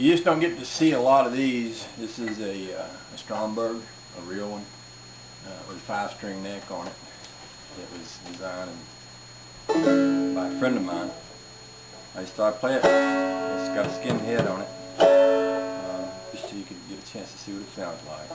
You just don't get to see a lot of these. This is a, uh, a Stromberg, a real one, uh, with a five string neck on it. It was designed by a friend of mine. I just thought I'd play it. It's got a skin head on it, uh, just so you can get a chance to see what it sounds like.